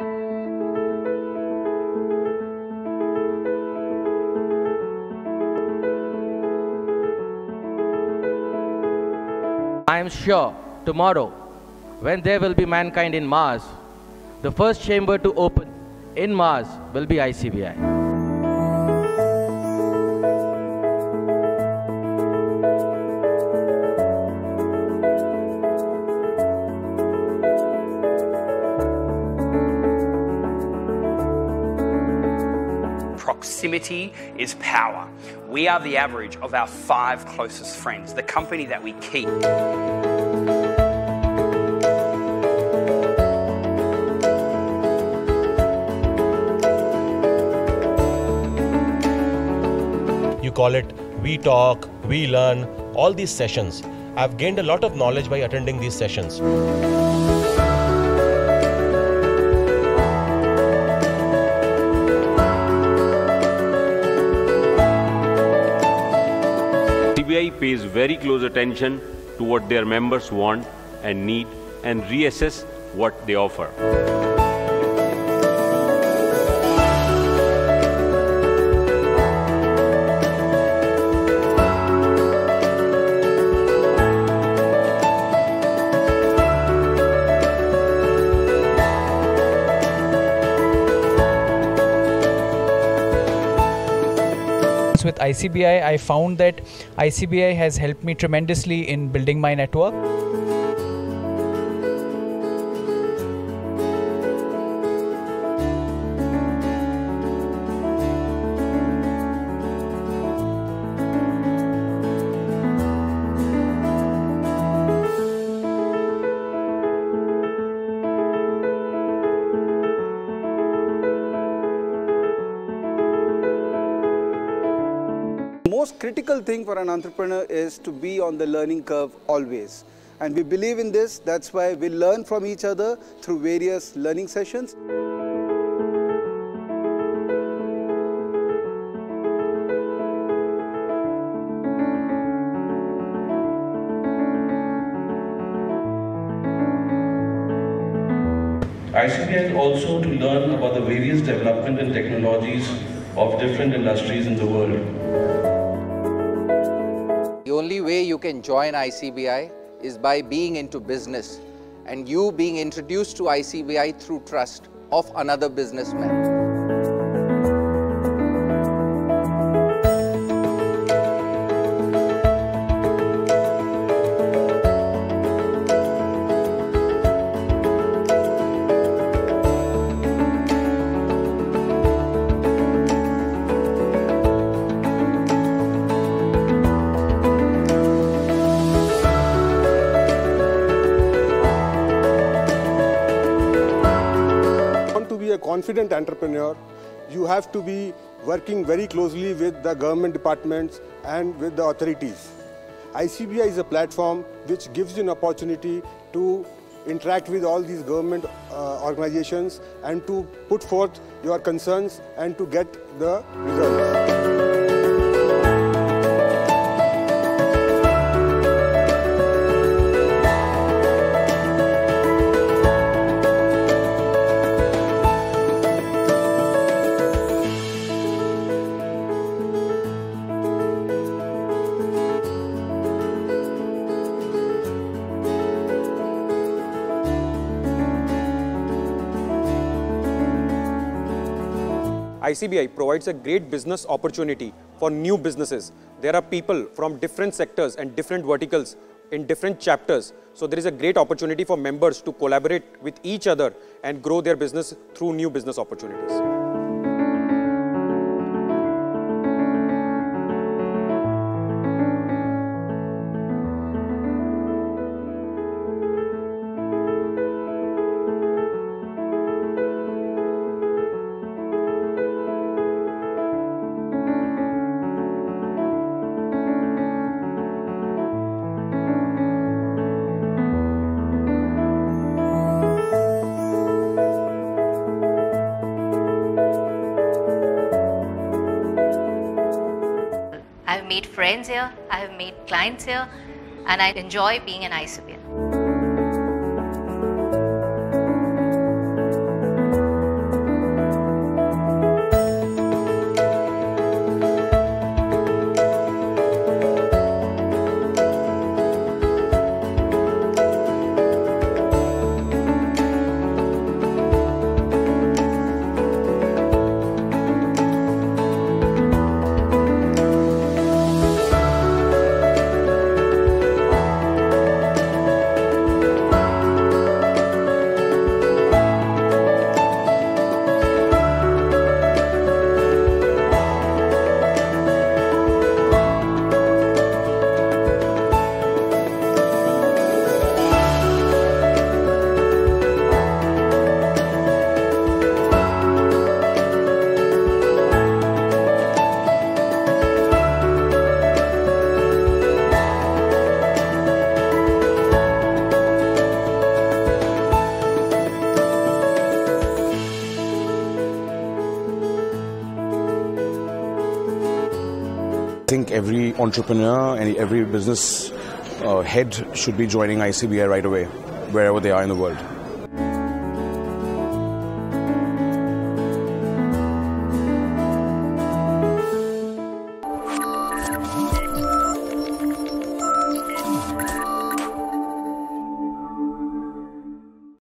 I am sure tomorrow, when there will be mankind in Mars, the first chamber to open in Mars will be ICBI. Proximity is power. We are the average of our five closest friends, the company that we keep. You call it We Talk, We Learn, all these sessions. I've gained a lot of knowledge by attending these sessions. Pays very close attention to what their members want and need and reassess what they offer. ICBI, I found that ICBI has helped me tremendously in building my network. Most critical thing for an entrepreneur is to be on the learning curve always. And we believe in this, that's why we learn from each other through various learning sessions. ICBI is also to learn about the various development and technologies of different industries in the world. The only way you can join ICBI is by being into business and you being introduced to ICBI through trust of another businessman. Confident entrepreneur, you have to be working very closely with the government departments and with the authorities. ICBI is a platform which gives you an opportunity to interact with all these government uh, organizations and to put forth your concerns and to get the results. ICBI provides a great business opportunity for new businesses. There are people from different sectors and different verticals in different chapters. So there is a great opportunity for members to collaborate with each other and grow their business through new business opportunities. Made friends here, I have made clients here, and I enjoy being an ICBN. Think every entrepreneur and every business uh, head should be joining ICBI right away, wherever they are in the world.